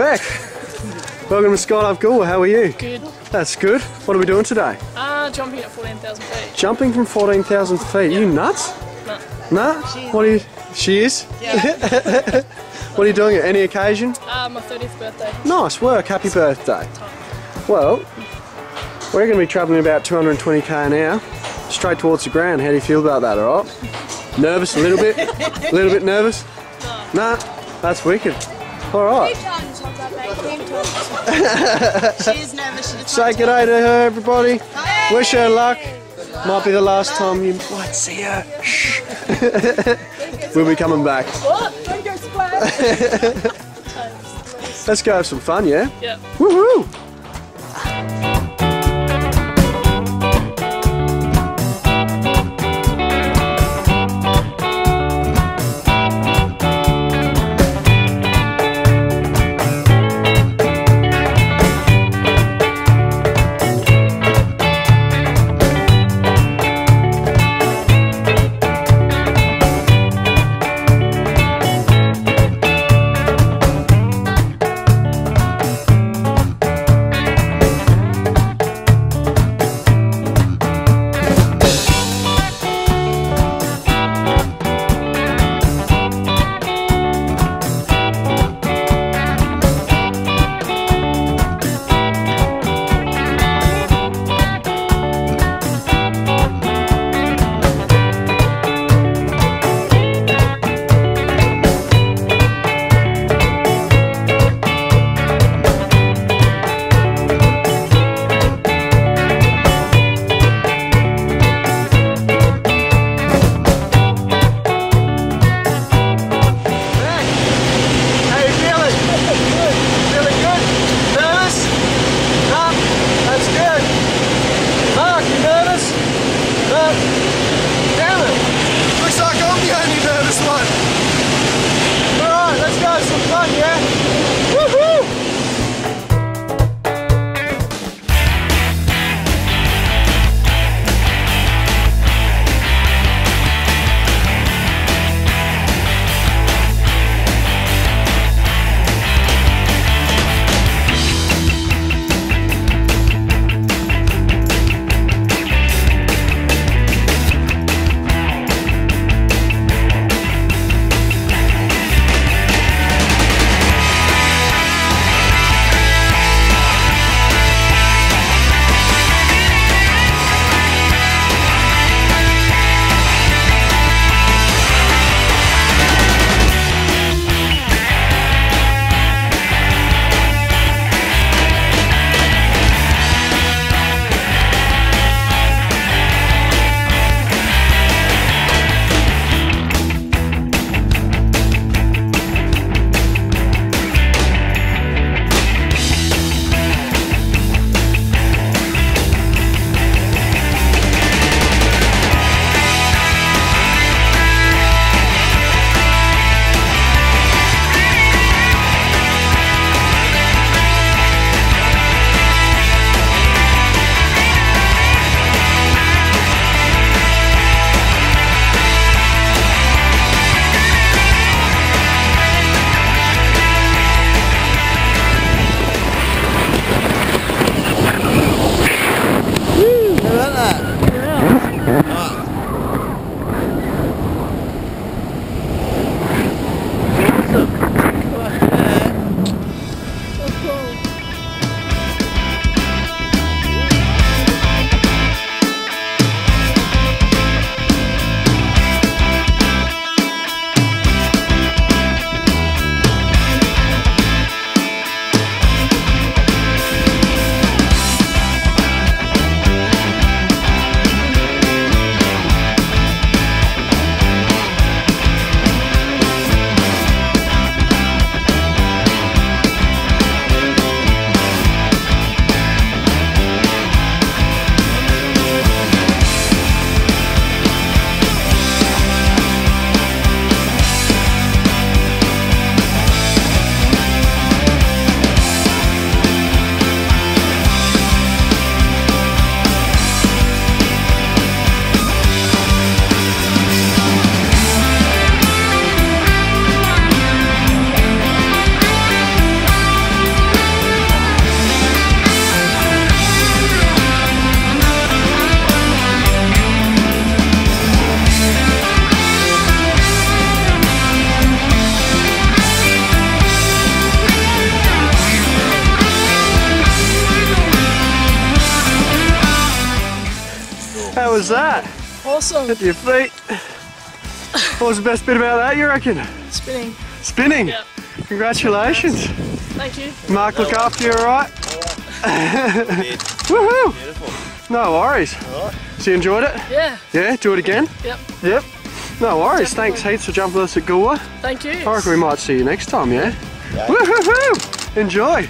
Beck, welcome to Skydive Goolwa. How are you? Good. That's good. What are we doing today? Uh, jumping at 14,000 feet. Jumping from 14,000 feet. You nuts? No. Nah? What are you? She is? Yeah. What are you doing at any occasion? uh, my 30th birthday. Nice work. Happy birthday. Well, we're going to be travelling about 220k an hour straight towards the ground. How do you feel about that, alright? Nervous a little bit? A little bit nervous? Nah, that's wicked. Alright. She's nervous. She just Say g'day to her, everybody. Wish her luck. Might be the last time you might see her. Shh. we'll be coming back. What? Don't go splash! Let's go have some fun, yeah? yeah. Woohoo! Awesome. Your feet. What was the best bit about that, you reckon? Spinning. Spinning. Yep. Congratulations. Thank you. Mark, look after you, all right? All right. Woohoo! Beautiful. No worries. All right. So you enjoyed it? Yeah. Yeah, do it again? Yep. Yep. No worries. Thanks heaps for jumping with us at Goolwa. Thank you. I reckon we might see you next time, yeah? Woohoo! Enjoy.